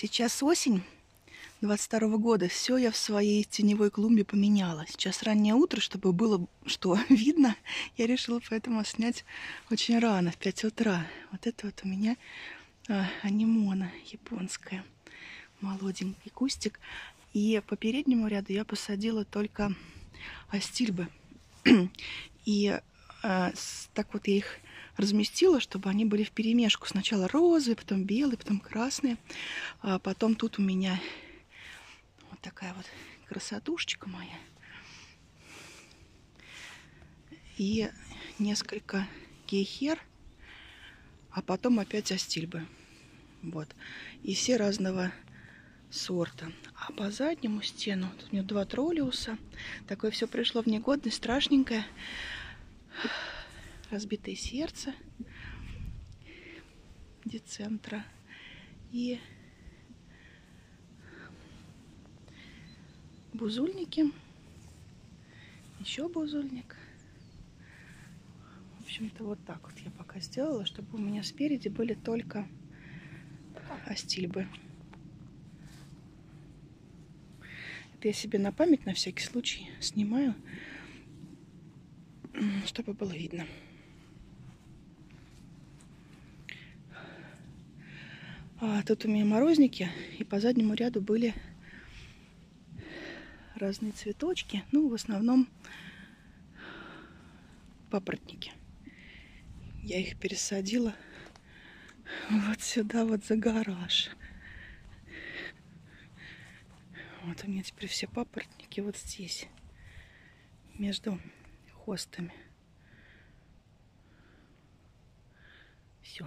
Сейчас осень 22 года. Все я в своей теневой клумбе поменяла. Сейчас раннее утро, чтобы было что видно. Я решила поэтому снять очень рано, в 5 утра. Вот это вот у меня а, анимона японская. Молоденький кустик. И по переднему ряду я посадила только астильбы. И а, так вот я их разместила, чтобы они были в перемешку. Сначала розовые, потом белые, потом красные. А потом тут у меня вот такая вот красотушечка моя. И несколько гейхер, а потом опять астильбы. Вот. И все разного сорта. А по заднему стену, тут у меня два троллиуса. Такое все пришло в негодность, страшненькое разбитое сердце децентра и бузульники, еще бузульник. В общем-то, вот так вот я пока сделала, чтобы у меня спереди были только астильбы. Это я себе на память на всякий случай снимаю, чтобы было видно. А тут у меня морозники, и по заднему ряду были разные цветочки. Ну, в основном папоротники. Я их пересадила вот сюда, вот за гараж. Вот у меня теперь все папоротники вот здесь, между хостами. Все.